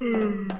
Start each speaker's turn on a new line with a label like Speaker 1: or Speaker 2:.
Speaker 1: Yeah.